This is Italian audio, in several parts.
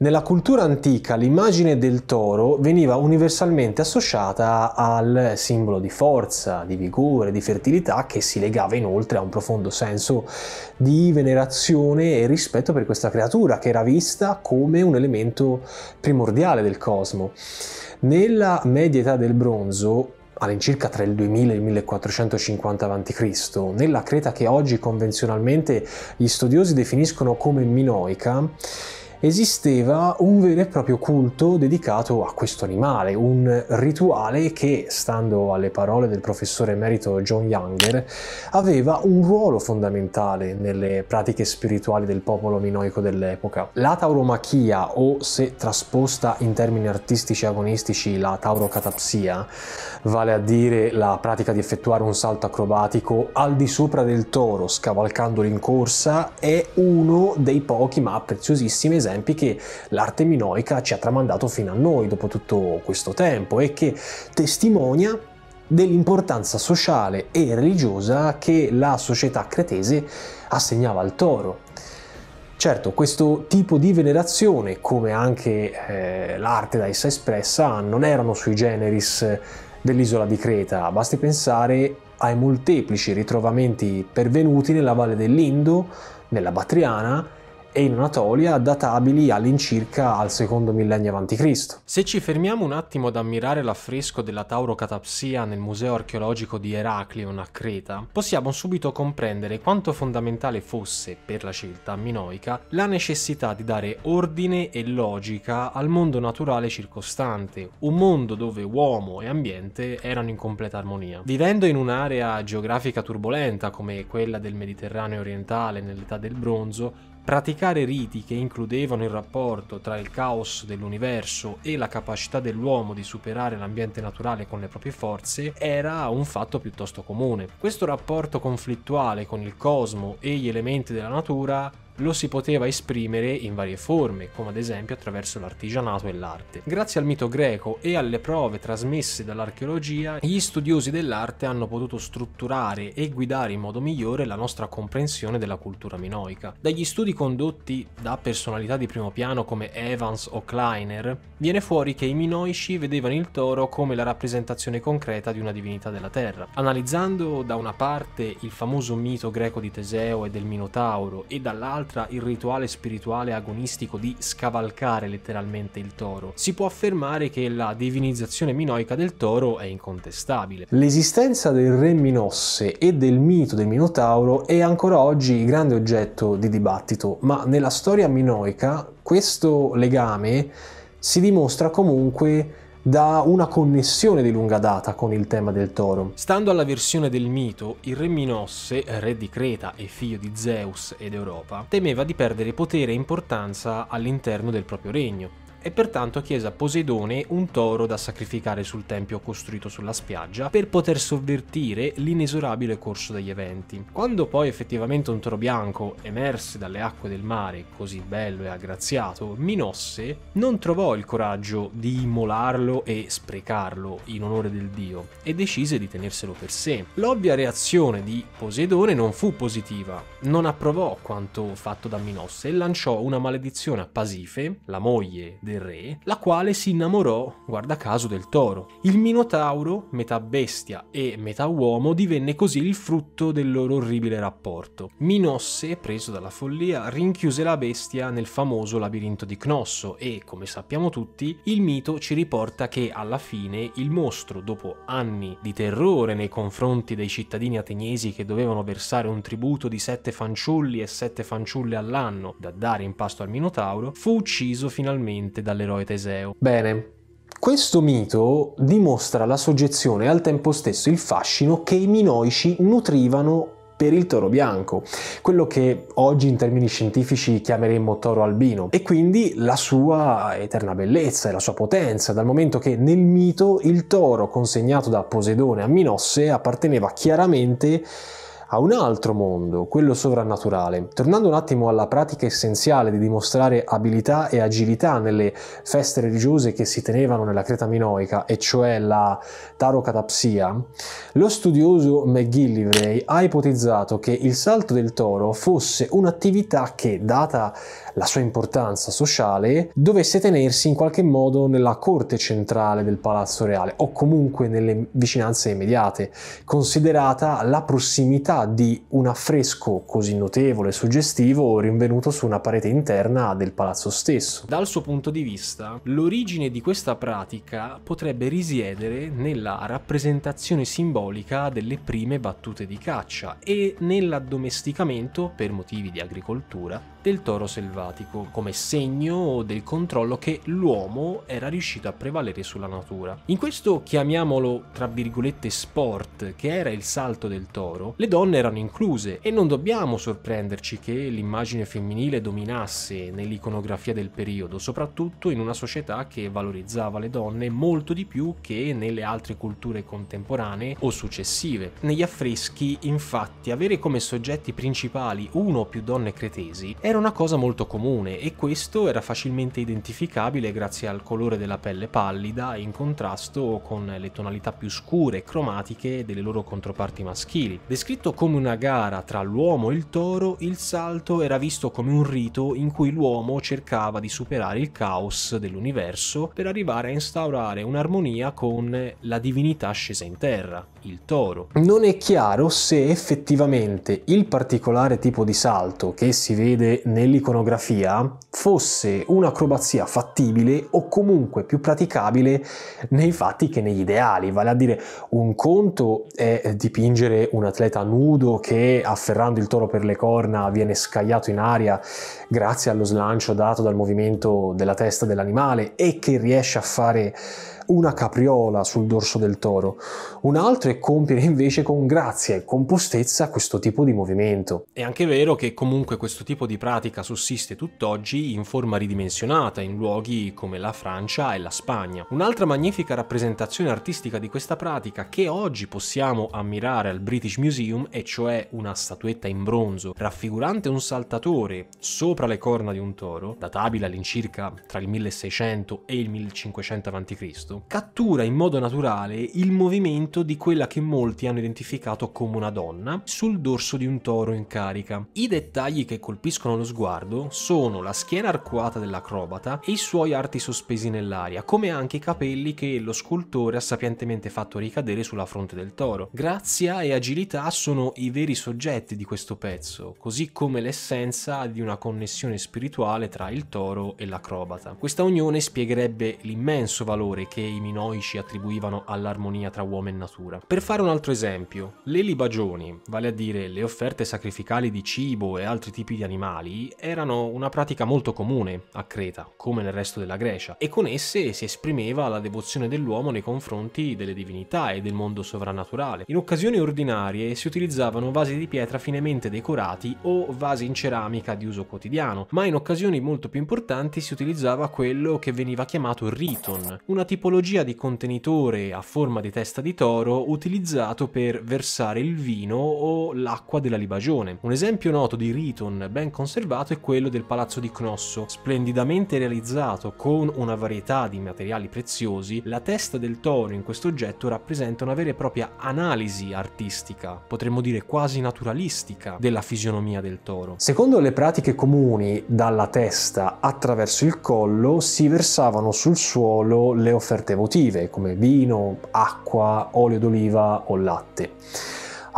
Nella cultura antica l'immagine del toro veniva universalmente associata al simbolo di forza, di vigore, di fertilità che si legava inoltre a un profondo senso di venerazione e rispetto per questa creatura che era vista come un elemento primordiale del cosmo. Nella media età del bronzo all'incirca tra il 2000 e il 1450 a.C., nella Creta che oggi convenzionalmente gli studiosi definiscono come minoica, esisteva un vero e proprio culto dedicato a questo animale, un rituale che, stando alle parole del professore emerito John Younger, aveva un ruolo fondamentale nelle pratiche spirituali del popolo minoico dell'epoca. La tauromachia, o se trasposta in termini artistici agonistici la taurocatapsia, vale a dire la pratica di effettuare un salto acrobatico al di sopra del toro scavalcandolo in corsa, è uno dei pochi ma preziosissimi esempi esempi che l'arte minoica ci ha tramandato fino a noi dopo tutto questo tempo e che testimonia dell'importanza sociale e religiosa che la società cretese assegnava al toro. Certo, questo tipo di venerazione, come anche eh, l'arte da essa espressa, non erano sui generis dell'isola di Creta, basti pensare ai molteplici ritrovamenti pervenuti nella valle dell'Indo, nella Batriana e in Anatolia databili all'incirca al secondo millennio a.C. Se ci fermiamo un attimo ad ammirare l'affresco della Taurocatapsia nel museo archeologico di Eraclion a Creta, possiamo subito comprendere quanto fondamentale fosse, per la scelta minoica, la necessità di dare ordine e logica al mondo naturale circostante, un mondo dove uomo e ambiente erano in completa armonia. Vivendo in un'area geografica turbolenta come quella del Mediterraneo orientale nell'età del bronzo, Praticare riti che includevano il rapporto tra il caos dell'universo e la capacità dell'uomo di superare l'ambiente naturale con le proprie forze era un fatto piuttosto comune. Questo rapporto conflittuale con il cosmo e gli elementi della natura lo si poteva esprimere in varie forme, come ad esempio attraverso l'artigianato e l'arte. Grazie al mito greco e alle prove trasmesse dall'archeologia, gli studiosi dell'arte hanno potuto strutturare e guidare in modo migliore la nostra comprensione della cultura minoica. Dagli studi condotti da personalità di primo piano come Evans o Kleiner, viene fuori che i minoici vedevano il toro come la rappresentazione concreta di una divinità della terra. Analizzando da una parte il famoso mito greco di Teseo e del Minotauro e dall'altra dall'altra il rituale spirituale agonistico di scavalcare letteralmente il toro, si può affermare che la divinizzazione minoica del toro è incontestabile. L'esistenza del re Minosse e del mito del Minotauro è ancora oggi grande oggetto di dibattito, ma nella storia minoica questo legame si dimostra comunque da una connessione di lunga data con il tema del toro. Stando alla versione del mito, il re Minosse, re di Creta e figlio di Zeus ed Europa, temeva di perdere potere e importanza all'interno del proprio regno e pertanto chiese a Poseidone un toro da sacrificare sul tempio costruito sulla spiaggia per poter sovvertire l'inesorabile corso degli eventi. Quando poi effettivamente un toro bianco emerse dalle acque del mare, così bello e aggraziato, Minosse non trovò il coraggio di immolarlo e sprecarlo in onore del dio e decise di tenerselo per sé. L'ovvia reazione di Poseidone non fu positiva, non approvò quanto fatto da Minosse e lanciò una maledizione a Pasife, la moglie del re, la quale si innamorò, guarda caso, del toro. Il Minotauro, metà bestia e metà uomo, divenne così il frutto del loro orribile rapporto. Minosse, preso dalla follia, rinchiuse la bestia nel famoso labirinto di Cnosso e, come sappiamo tutti, il mito ci riporta che alla fine il mostro, dopo anni di terrore nei confronti dei cittadini ateniesi che dovevano versare un tributo di sette fanciulli e sette fanciulle all'anno da dare in pasto al Minotauro, fu ucciso finalmente direttamente dall'eroe Teseo. Bene, questo mito dimostra la soggezione e al tempo stesso il fascino che i minoici nutrivano per il toro bianco, quello che oggi in termini scientifici chiameremmo toro albino, e quindi la sua eterna bellezza e la sua potenza, dal momento che nel mito il toro consegnato da Poseidone a Minosse apparteneva chiaramente a un altro mondo, quello sovrannaturale. Tornando un attimo alla pratica essenziale di dimostrare abilità e agilità nelle feste religiose che si tenevano nella Creta minoica, e cioè la tarocatapsia, lo studioso McGillivray ha ipotizzato che il salto del toro fosse un'attività che, data la sua importanza sociale, dovesse tenersi in qualche modo nella corte centrale del palazzo reale o comunque nelle vicinanze immediate, considerata la prossimità di un affresco così notevole e suggestivo rinvenuto su una parete interna del palazzo stesso. Dal suo punto di vista, l'origine di questa pratica potrebbe risiedere nella rappresentazione simbolica delle prime battute di caccia e nell'addomesticamento, per motivi di agricoltura, del toro selvatico, come segno del controllo che l'uomo era riuscito a prevalere sulla natura. In questo chiamiamolo tra virgolette sport, che era il salto del toro, le donne erano incluse e non dobbiamo sorprenderci che l'immagine femminile dominasse nell'iconografia del periodo, soprattutto in una società che valorizzava le donne molto di più che nelle altre culture contemporanee o successive. Negli affreschi, infatti, avere come soggetti principali uno o più donne cretesi era una cosa molto comune e questo era facilmente identificabile grazie al colore della pelle pallida in contrasto con le tonalità più scure e cromatiche delle loro controparti maschili. Descritto come una gara tra l'uomo e il toro, il salto era visto come un rito in cui l'uomo cercava di superare il caos dell'universo per arrivare a instaurare un'armonia con la divinità scesa in terra, il toro. Non è chiaro se effettivamente il particolare tipo di salto che si vede nell'iconografia fosse un'acrobazia fattibile o comunque più praticabile nei fatti che negli ideali, vale a dire un conto è dipingere un atleta nudo che afferrando il toro per le corna viene scagliato in aria grazie allo slancio dato dal movimento della testa dell'animale e che riesce a fare una capriola sul dorso del toro, un altro è compiere invece con grazia e compostezza questo tipo di movimento. È anche vero che comunque questo tipo di pratica sussiste tutt'oggi in forma ridimensionata in luoghi come la Francia e la Spagna. Un'altra magnifica rappresentazione artistica di questa pratica che oggi possiamo ammirare al British Museum è cioè una statuetta in bronzo raffigurante un saltatore sopra le corna di un toro, databile all'incirca tra il 1600 e il 1500 a.C., cattura in modo naturale il movimento di quella che molti hanno identificato come una donna sul dorso di un toro in carica. I dettagli che colpiscono lo sguardo sono la schiena arcuata dell'acrobata e i suoi arti sospesi nell'aria, come anche i capelli che lo scultore ha sapientemente fatto ricadere sulla fronte del toro. Grazia e agilità sono i veri soggetti di questo pezzo, così come l'essenza di una connessione spirituale tra il toro e l'acrobata. Questa unione spiegherebbe l'immenso valore che i minoici attribuivano all'armonia tra uomo e natura. Per fare un altro esempio, le libagioni, vale a dire le offerte sacrificali di cibo e altri tipi di animali, erano una pratica molto comune a Creta, come nel resto della Grecia, e con esse si esprimeva la devozione dell'uomo nei confronti delle divinità e del mondo sovrannaturale. In occasioni ordinarie si utilizzavano vasi di pietra finemente decorati o vasi in ceramica di uso quotidiano, ma in occasioni molto più importanti si utilizzava quello che veniva chiamato riton, una tipologia tipologia di contenitore a forma di testa di toro utilizzato per versare il vino o l'acqua della libagione. Un esempio noto di riton ben conservato è quello del palazzo di Cnosso, splendidamente realizzato con una varietà di materiali preziosi. La testa del toro in questo oggetto rappresenta una vera e propria analisi artistica, potremmo dire quasi naturalistica, della fisionomia del toro. Secondo le pratiche comuni, dalla testa attraverso il collo si versavano sul suolo le offerte offerte votive come vino, acqua, olio d'oliva o latte.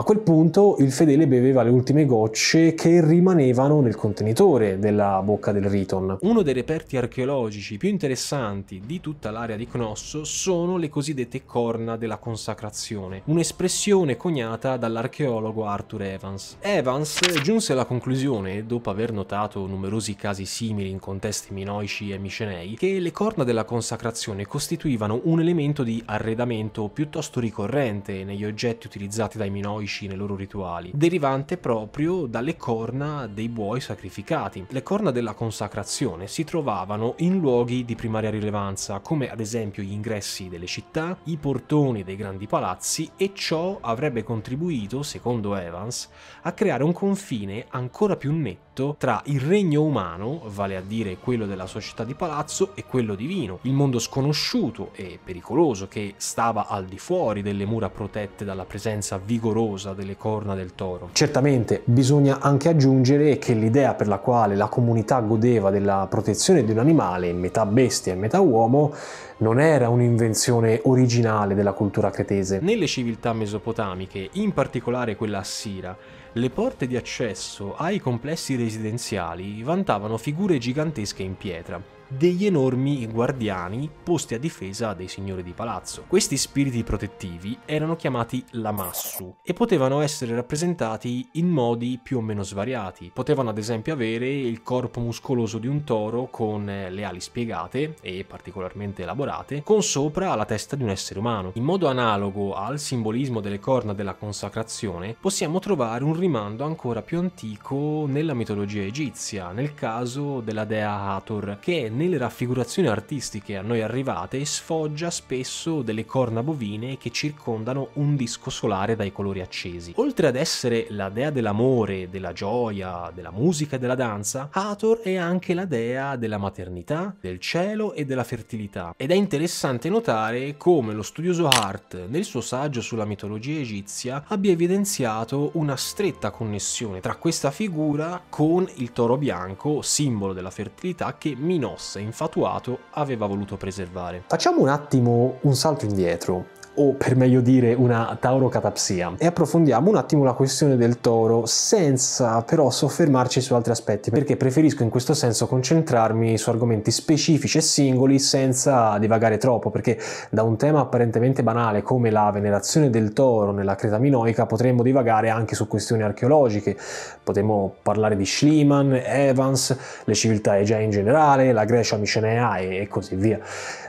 A quel punto il fedele beveva le ultime gocce che rimanevano nel contenitore della bocca del Riton. Uno dei reperti archeologici più interessanti di tutta l'area di Cnosso sono le cosiddette corna della consacrazione, un'espressione coniata dall'archeologo Arthur Evans. Evans giunse alla conclusione, dopo aver notato numerosi casi simili in contesti minoici e micenei, che le corna della consacrazione costituivano un elemento di arredamento piuttosto ricorrente negli oggetti utilizzati dai minoici simbolici nei loro rituali, derivante proprio dalle corna dei buoi sacrificati. Le corna della consacrazione si trovavano in luoghi di primaria rilevanza, come ad esempio gli ingressi delle città, i portoni dei grandi palazzi e ciò avrebbe contribuito, secondo Evans, a creare un confine ancora più netto tra il regno umano, vale a dire quello della società di palazzo, e quello divino, il mondo sconosciuto e pericoloso che stava al di fuori delle mura protette dalla presenza vigorosa delle corna del toro. Certamente bisogna anche aggiungere che l'idea per la quale la comunità godeva della protezione di un animale, metà bestia e metà uomo, non era un'invenzione originale della cultura cretese. Nelle civiltà mesopotamiche, in particolare quella assira, le porte di accesso ai complessi residenziali vantavano figure gigantesche in pietra, degli enormi guardiani posti a difesa dei signori di palazzo. Questi spiriti protettivi erano chiamati lamassu e potevano essere rappresentati in modi più o meno svariati. Potevano ad esempio avere il corpo muscoloso di un toro con le ali spiegate e particolarmente elaborate, con sopra la testa di un essere umano. In modo analogo al simbolismo delle corna della consacrazione, possiamo trovare un rimando ancora più antico nella mitologia egizia, nel caso della dea Hathor, che nelle raffigurazioni artistiche a noi arrivate sfoggia spesso delle corna bovine che circondano un disco solare dai colori accesi. Oltre ad essere la dea dell'amore, della gioia, della musica e della danza, Hathor è anche la dea della maternità, del cielo e della fertilità. Ed è interessante notare come lo studioso Hart, nel suo saggio sulla mitologia egizia, abbia evidenziato una stretta connessione tra questa figura con il toro bianco, simbolo della fertilità che Minos infatuato, aveva voluto preservare. Facciamo un attimo un salto indietro o per meglio dire una taurocatapsia. E approfondiamo un attimo la questione del toro senza però soffermarci su altri aspetti perché preferisco in questo senso concentrarmi su argomenti specifici e singoli senza divagare troppo perché da un tema apparentemente banale come la venerazione del toro nella Creta minoica potremmo divagare anche su questioni archeologiche. Potremmo parlare di Schliemann, Evans, le civiltà egee in generale, la Grecia micenea e così via.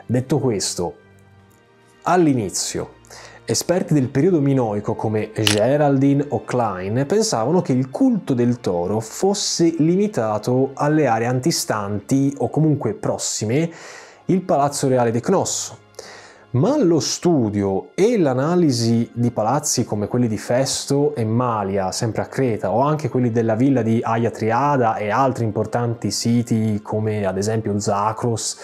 Detto questo All'inizio, esperti del periodo minoico come Geraldine o Klein pensavano che il culto del toro fosse limitato alle aree antistanti o comunque prossime il palazzo reale di Cnosso. Ma lo studio e l'analisi di palazzi come quelli di Festo e Malia, sempre a Creta, o anche quelli della villa di Aia Triada e altri importanti siti come ad esempio Zacros,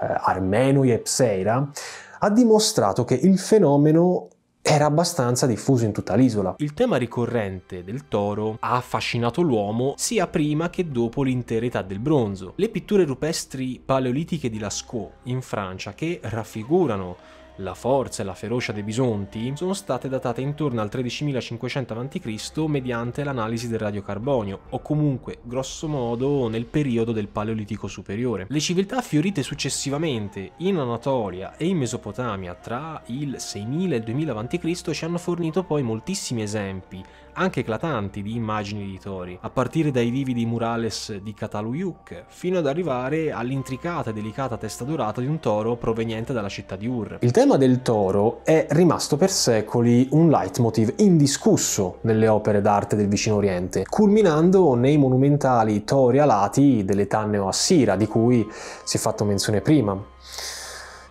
eh, Armenoi e Pseira, ha dimostrato che il fenomeno era abbastanza diffuso in tutta l'isola. Il tema ricorrente del toro ha affascinato l'uomo sia prima che dopo l'intera età del bronzo. Le pitture rupestri paleolitiche di Lascaux in Francia che raffigurano la forza e la ferocia dei bisonti sono state datate intorno al 13.500 a.C. mediante l'analisi del radiocarbonio, o comunque, grosso modo, nel periodo del Paleolitico superiore. Le civiltà fiorite successivamente in Anatolia e in Mesopotamia tra il 6.000 e il 2000 a.C. ci hanno fornito poi moltissimi esempi anche eclatanti di immagini di tori, a partire dai vividi murales di Cataluyuk, fino ad arrivare all'intricata e delicata testa dorata di un toro proveniente dalla città di Ur. Il tema del toro è rimasto per secoli un leitmotiv indiscusso nelle opere d'arte del vicino oriente, culminando nei monumentali tori alati dell'età neo-assira, di cui si è fatto menzione prima.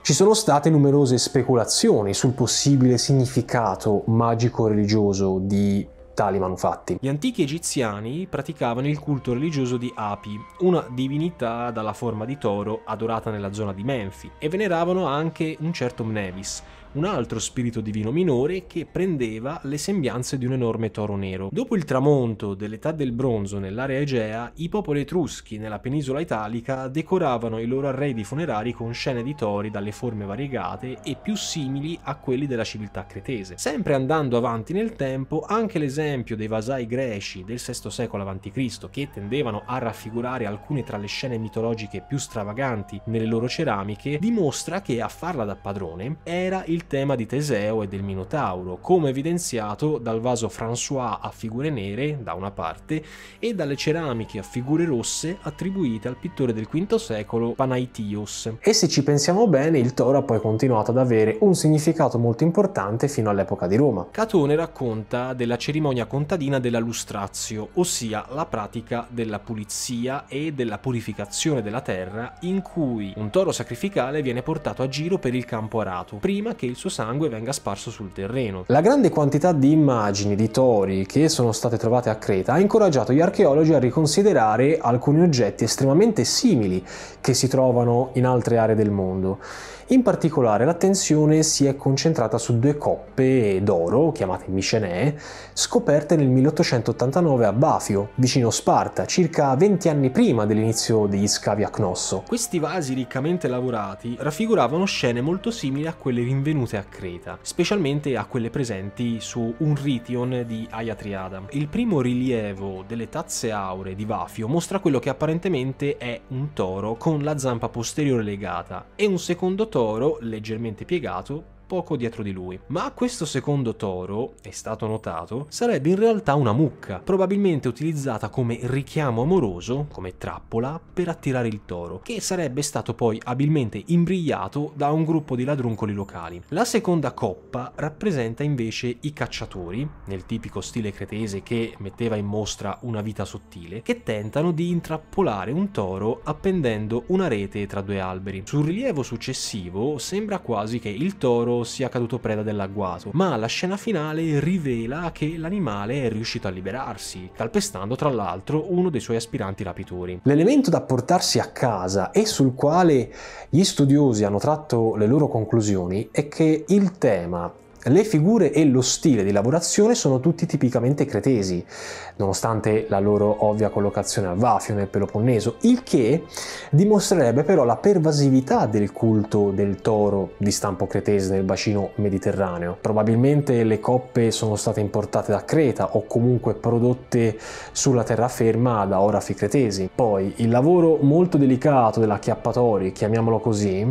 Ci sono state numerose speculazioni sul possibile significato magico-religioso di tali manufatti. Gli antichi egiziani praticavano il culto religioso di Api, una divinità dalla forma di toro adorata nella zona di Menfi, e veneravano anche un certo Mnevis, un altro spirito divino minore che prendeva le sembianze di un enorme toro nero. Dopo il tramonto dell'età del bronzo nell'area egea, i popoli etruschi nella penisola italica decoravano i loro arredi funerari con scene di tori dalle forme variegate e più simili a quelli della civiltà cretese. Sempre andando avanti nel tempo, anche l'esempio dei vasai greci del VI secolo a.C. che tendevano a raffigurare alcune tra le scene mitologiche più stravaganti nelle loro ceramiche dimostra che a farla da padrone era il tema di Teseo e del Minotauro, come evidenziato dal vaso François a figure nere da una parte e dalle ceramiche a figure rosse attribuite al pittore del V secolo Panaitios. E se ci pensiamo bene, il toro ha poi continuato ad avere un significato molto importante fino all'epoca di Roma. Catone racconta della cerimonia contadina della lustrazio, ossia la pratica della pulizia e della purificazione della terra in cui un toro sacrificale viene portato a giro per il campo arato, prima che il suo sangue venga sparso sul terreno. La grande quantità di immagini di tori che sono state trovate a Creta ha incoraggiato gli archeologi a riconsiderare alcuni oggetti estremamente simili che si trovano in altre aree del mondo. In particolare l'attenzione si è concentrata su due coppe d'oro, chiamate Micenee, scoperte nel 1889 a Bafio, vicino Sparta, circa 20 anni prima dell'inizio degli scavi a Cnosso. Questi vasi riccamente lavorati raffiguravano scene molto simili a quelle rinvenute a Creta, specialmente a quelle presenti su un Rition di Aia Triada. Il primo rilievo delle tazze auree di Bafio mostra quello che apparentemente è un toro con la zampa posteriore legata e un secondo toro leggermente piegato poco dietro di lui. Ma questo secondo toro, è stato notato, sarebbe in realtà una mucca, probabilmente utilizzata come richiamo amoroso, come trappola, per attirare il toro, che sarebbe stato poi abilmente imbrigliato da un gruppo di ladruncoli locali. La seconda coppa rappresenta invece i cacciatori, nel tipico stile cretese che metteva in mostra una vita sottile, che tentano di intrappolare un toro appendendo una rete tra due alberi. Sul rilievo successivo sembra quasi che il toro sia caduto preda dell'agguato, ma la scena finale rivela che l'animale è riuscito a liberarsi, calpestando tra l'altro uno dei suoi aspiranti rapitori. L'elemento da portarsi a casa e sul quale gli studiosi hanno tratto le loro conclusioni è che il tema le figure e lo stile di lavorazione sono tutti tipicamente cretesi, nonostante la loro ovvia collocazione a Vafio nel Peloponneso, il che dimostrerebbe però la pervasività del culto del toro di stampo cretese nel bacino mediterraneo. Probabilmente le coppe sono state importate da Creta o comunque prodotte sulla terraferma da orafi cretesi. Poi il lavoro molto delicato dell'acchiappatori, chiamiamolo così,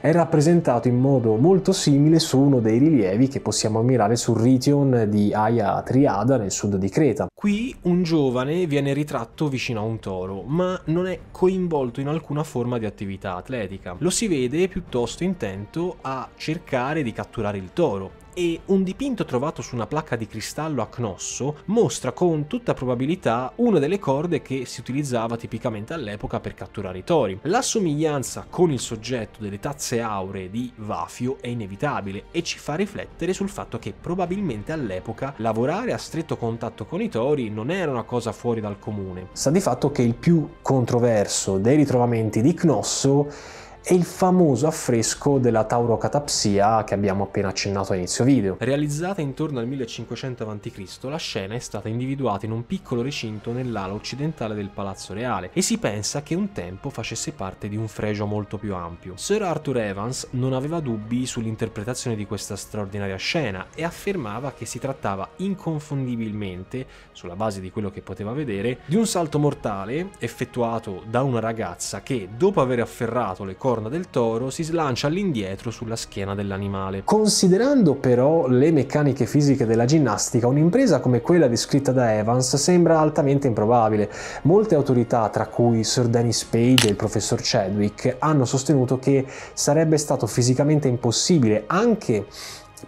è rappresentato in modo molto simile su uno dei rilievi che possiamo ammirare sul Rition di Aia Triada nel sud di Creta. Qui un giovane viene ritratto vicino a un toro, ma non è coinvolto in alcuna forma di attività atletica. Lo si vede piuttosto intento a cercare di catturare il toro e un dipinto trovato su una placca di cristallo a Cnosso mostra con tutta probabilità una delle corde che si utilizzava tipicamente all'epoca per catturare i tori. La somiglianza con il soggetto delle tazze auree di Vafio è inevitabile e ci fa riflettere sul fatto che probabilmente all'epoca lavorare a stretto contatto con i tori non era una cosa fuori dal comune. Sta di fatto che il più controverso dei ritrovamenti di Cnosso è il famoso affresco della Taurocatapsia che abbiamo appena accennato a inizio video. Realizzata intorno al 1500 a.C., la scena è stata individuata in un piccolo recinto nell'ala occidentale del Palazzo Reale e si pensa che un tempo facesse parte di un fregio molto più ampio. Sir Arthur Evans non aveva dubbi sull'interpretazione di questa straordinaria scena e affermava che si trattava inconfondibilmente, sulla base di quello che poteva vedere, di un salto mortale effettuato da una ragazza che, dopo aver afferrato le corna corna del toro si slancia all'indietro sulla schiena dell'animale. Considerando però le meccaniche fisiche della ginnastica, un'impresa come quella descritta da Evans sembra altamente improbabile. Molte autorità, tra cui Sir Dennis Page e il professor Chadwick, hanno sostenuto che sarebbe stato fisicamente impossibile anche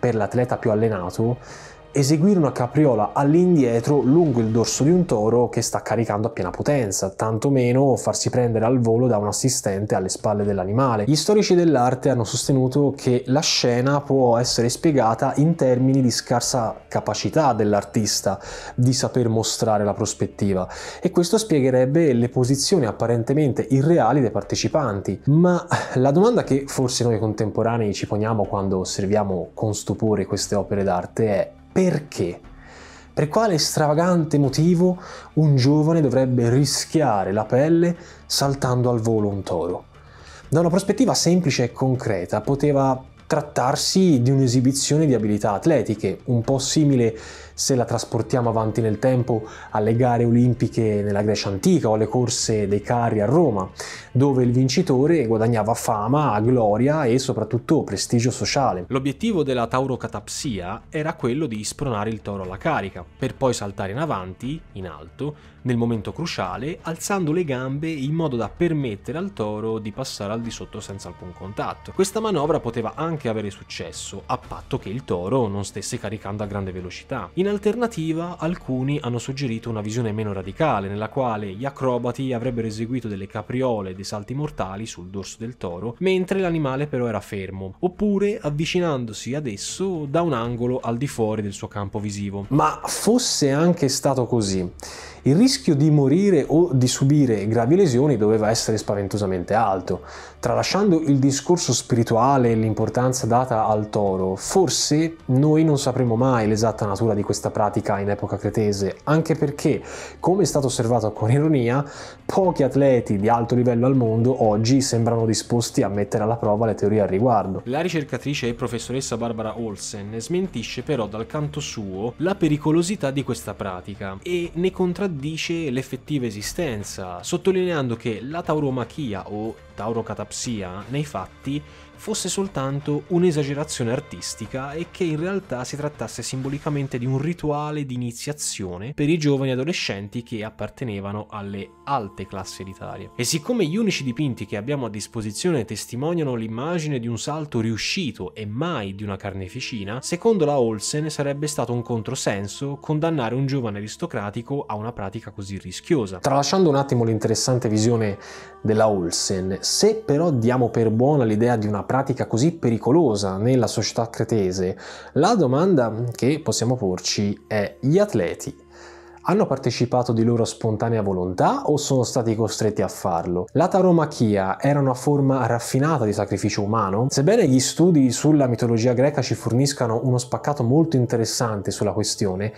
per l'atleta più allenato eseguire una capriola all'indietro lungo il dorso di un toro che sta caricando a piena potenza, tantomeno farsi prendere al volo da un assistente alle spalle dell'animale. Gli storici dell'arte hanno sostenuto che la scena può essere spiegata in termini di scarsa capacità dell'artista di saper mostrare la prospettiva e questo spiegherebbe le posizioni apparentemente irreali dei partecipanti. Ma la domanda che forse noi contemporanei ci poniamo quando osserviamo con stupore queste opere d'arte è perché? Per quale stravagante motivo un giovane dovrebbe rischiare la pelle saltando al volo un toro? Da una prospettiva semplice e concreta poteva trattarsi di un'esibizione di abilità atletiche, un po' simile se la trasportiamo avanti nel tempo alle gare olimpiche nella Grecia antica o alle corse dei carri a Roma, dove il vincitore guadagnava fama, gloria e soprattutto prestigio sociale. L'obiettivo della taurocatapsia era quello di spronare il toro alla carica, per poi saltare in avanti, in alto, nel momento cruciale, alzando le gambe in modo da permettere al toro di passare al di sotto senza alcun contatto. Questa manovra poteva anche avere successo, a patto che il toro non stesse caricando a grande velocità. In alternativa, alcuni hanno suggerito una visione meno radicale, nella quale gli acrobati avrebbero eseguito delle capriole e dei salti mortali sul dorso del toro, mentre l'animale però era fermo, oppure avvicinandosi ad esso da un angolo al di fuori del suo campo visivo. Ma fosse anche stato così, il rischio di morire o di subire gravi lesioni doveva essere spaventosamente alto. Tralasciando il discorso spirituale e l'importanza data al toro, forse noi non sapremo mai l'esatta natura di questa pratica in epoca cretese, anche perché, come è stato osservato con ironia, pochi atleti di alto livello al mondo oggi sembrano disposti a mettere alla prova le teorie al riguardo. La ricercatrice e professoressa Barbara Olsen smentisce però dal canto suo la pericolosità di questa pratica e ne contraddice l'effettiva esistenza, sottolineando che la tauromachia o taurocatapsia nei fatti fosse soltanto un'esagerazione artistica e che in realtà si trattasse simbolicamente di un rituale di iniziazione per i giovani adolescenti che appartenevano alle alte classi elitarie. E siccome gli unici dipinti che abbiamo a disposizione testimoniano l'immagine di un salto riuscito e mai di una carneficina, secondo la Olsen sarebbe stato un controsenso condannare un giovane aristocratico a una pratica così rischiosa. Tralasciando un attimo l'interessante visione della Olsen, se però diamo per buona l'idea di una pratica così pericolosa nella società cretese, la domanda che possiamo porci è gli atleti hanno partecipato di loro spontanea volontà o sono stati costretti a farlo? La tauromachia era una forma raffinata di sacrificio umano? Sebbene gli studi sulla mitologia greca ci forniscano uno spaccato molto interessante sulla questione,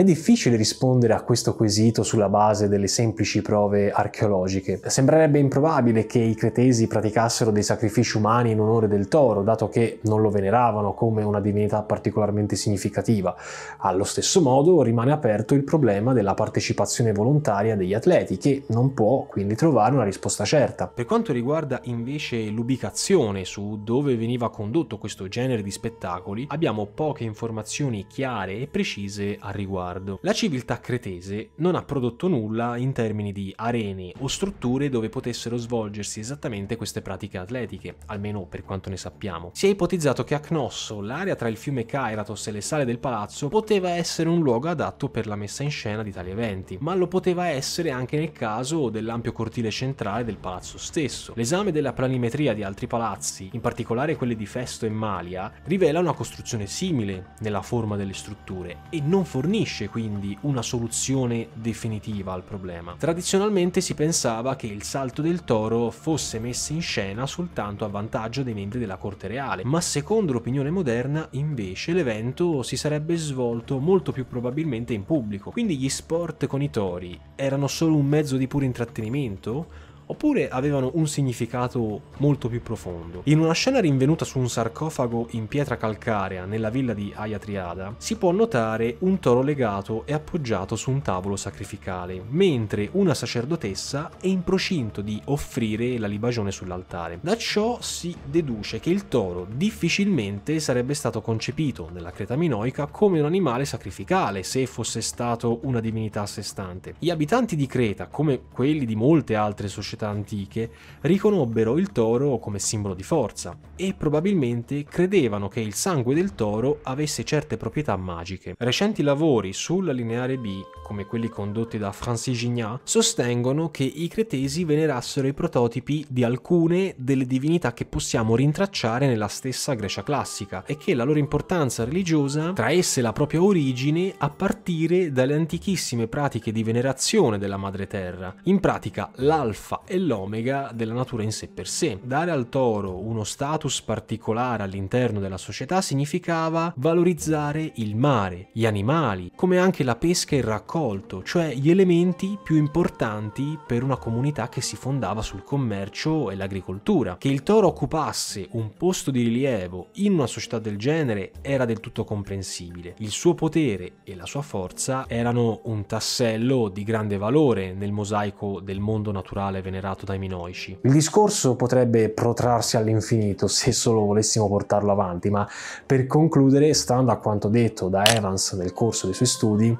è difficile rispondere a questo quesito sulla base delle semplici prove archeologiche. Sembrerebbe improbabile che i cretesi praticassero dei sacrifici umani in onore del toro, dato che non lo veneravano come una divinità particolarmente significativa. Allo stesso modo rimane aperto il problema della partecipazione volontaria degli atleti, che non può quindi trovare una risposta certa. Per quanto riguarda invece l'ubicazione su dove veniva condotto questo genere di spettacoli, abbiamo poche informazioni chiare e precise a riguardo riguardo. La civiltà cretese non ha prodotto nulla in termini di arene o strutture dove potessero svolgersi esattamente queste pratiche atletiche, almeno per quanto ne sappiamo. Si è ipotizzato che a Cnosso, l'area tra il fiume Kairatos e le sale del palazzo, poteva essere un luogo adatto per la messa in scena di tali eventi, ma lo poteva essere anche nel caso dell'ampio cortile centrale del palazzo stesso. L'esame della planimetria di altri palazzi, in particolare quelli di Festo e Malia, rivela una costruzione simile nella forma delle strutture e non fornisce quindi una soluzione definitiva al problema. Tradizionalmente si pensava che il salto del toro fosse messo in scena soltanto a vantaggio dei membri della corte reale, ma secondo l'opinione moderna invece l'evento si sarebbe svolto molto più probabilmente in pubblico. Quindi gli sport con i tori erano solo un mezzo di puro intrattenimento? Oppure avevano un significato molto più profondo. In una scena rinvenuta su un sarcofago in pietra calcarea nella villa di Aya Triada, si può notare un toro legato e appoggiato su un tavolo sacrificale, mentre una sacerdotessa è in procinto di offrire la libagione sull'altare. Da ciò si deduce che il toro difficilmente sarebbe stato concepito nella Creta minoica come un animale sacrificale se fosse stato una divinità a sé stante. Gli abitanti di Creta, come quelli di molte altre società società antiche riconobbero il toro come simbolo di forza e probabilmente credevano che il sangue del toro avesse certe proprietà magiche. Recenti lavori sulla lineare B, come quelli condotti da Francis Gignat, sostengono che i cretesi venerassero i prototipi di alcune delle divinità che possiamo rintracciare nella stessa Grecia classica e che la loro importanza religiosa traesse la propria origine a partire dalle antichissime pratiche di venerazione della madre terra. In pratica l'alfa e l'omega della natura in sé per sé. Dare al toro uno status particolare all'interno della società significava valorizzare il mare, gli animali, come anche la pesca e il raccolto, cioè gli elementi più importanti per una comunità che si fondava sul commercio e l'agricoltura. Che il toro occupasse un posto di rilievo in una società del genere era del tutto comprensibile. Il suo potere e la sua forza erano un tassello di grande valore nel mosaico del mondo naturale venerato dai minoici. Il discorso potrebbe protrarsi all'infinito se solo volessimo portarlo avanti, ma per concludere, stando a quanto detto da Evans nel corso dei suoi studi,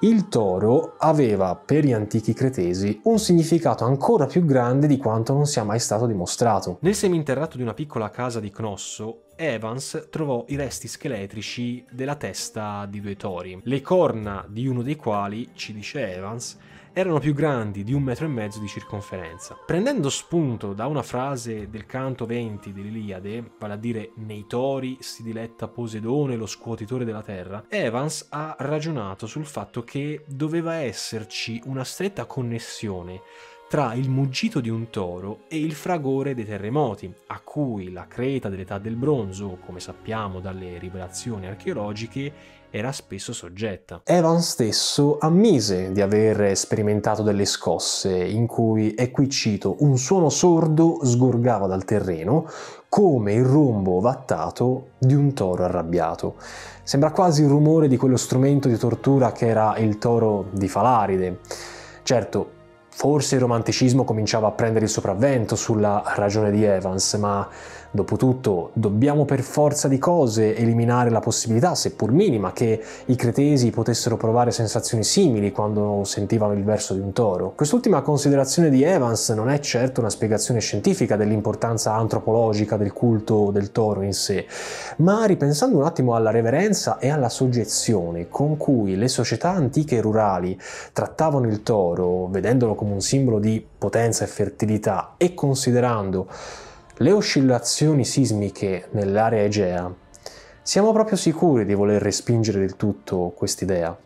il toro aveva per gli antichi cretesi un significato ancora più grande di quanto non sia mai stato dimostrato. Nel seminterrato di una piccola casa di Cnosso, Evans trovò i resti scheletrici della testa di due tori, le corna di uno dei quali, ci dice Evans, erano più grandi di un metro e mezzo di circonferenza. Prendendo spunto da una frase del canto 20 dell'Iliade, vale a dire nei tori si diletta Posedone, lo scuotitore della terra, Evans ha ragionato sul fatto che doveva esserci una stretta connessione tra il muggito di un toro e il fragore dei terremoti, a cui la Creta dell'età del bronzo, come sappiamo dalle rivelazioni archeologiche, era spesso soggetta. Evan stesso ammise di aver sperimentato delle scosse in cui, e qui cito, un suono sordo sgorgava dal terreno come il rombo vattato di un toro arrabbiato. Sembra quasi il rumore di quello strumento di tortura che era il toro di Falaride. Certo, Forse il romanticismo cominciava a prendere il sopravvento sulla ragione di Evans, ma Dopotutto dobbiamo per forza di cose eliminare la possibilità, seppur minima, che i cretesi potessero provare sensazioni simili quando sentivano il verso di un toro. Quest'ultima considerazione di Evans non è certo una spiegazione scientifica dell'importanza antropologica del culto del toro in sé, ma ripensando un attimo alla reverenza e alla soggezione con cui le società antiche e rurali trattavano il toro, vedendolo come un simbolo di potenza e fertilità e considerando le oscillazioni sismiche nell'area Egea, siamo proprio sicuri di voler respingere del tutto quest'idea?